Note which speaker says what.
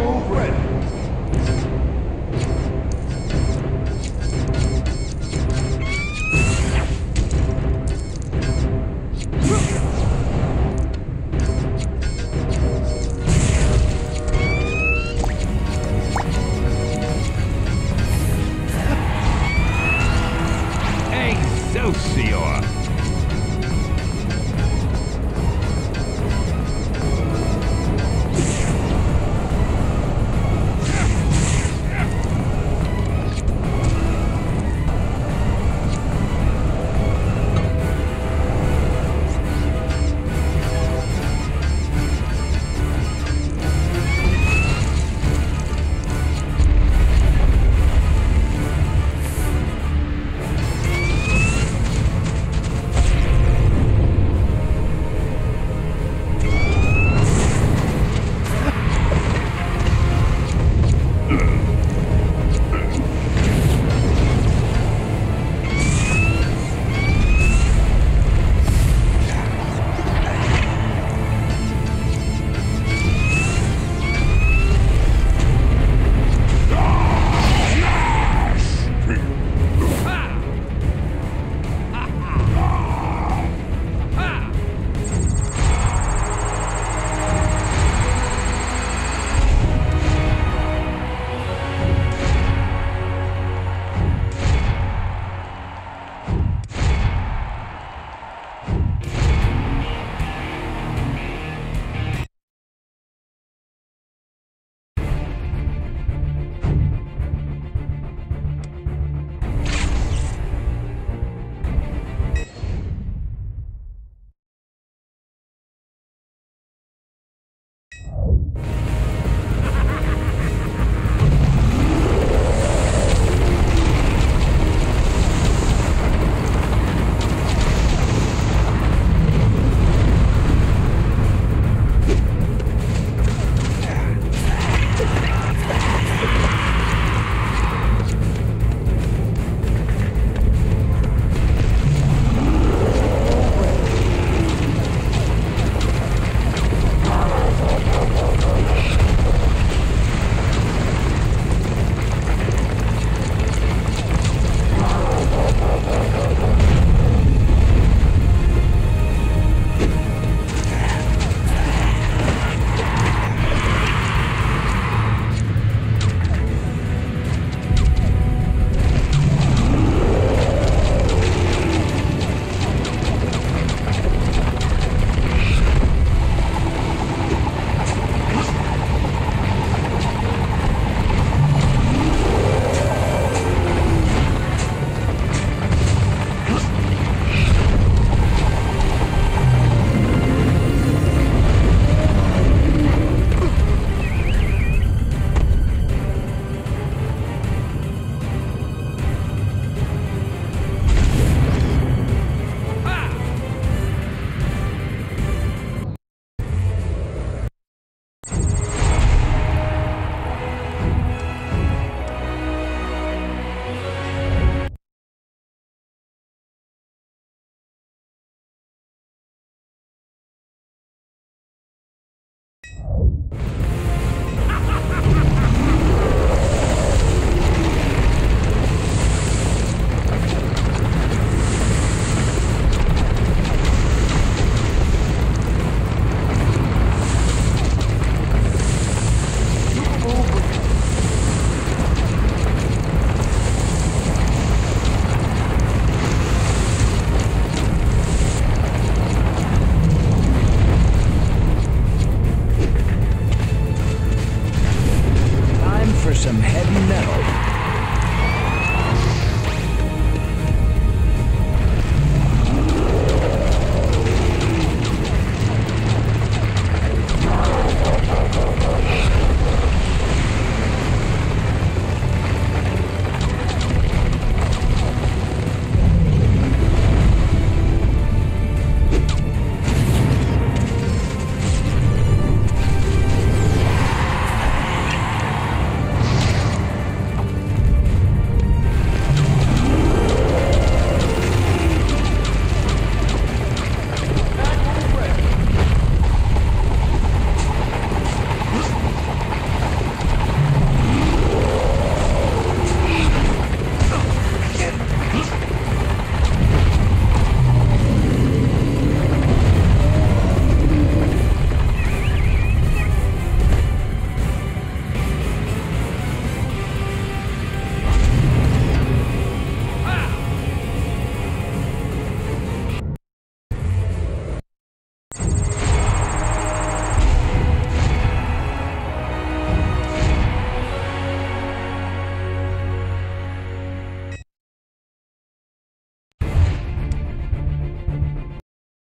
Speaker 1: move Red.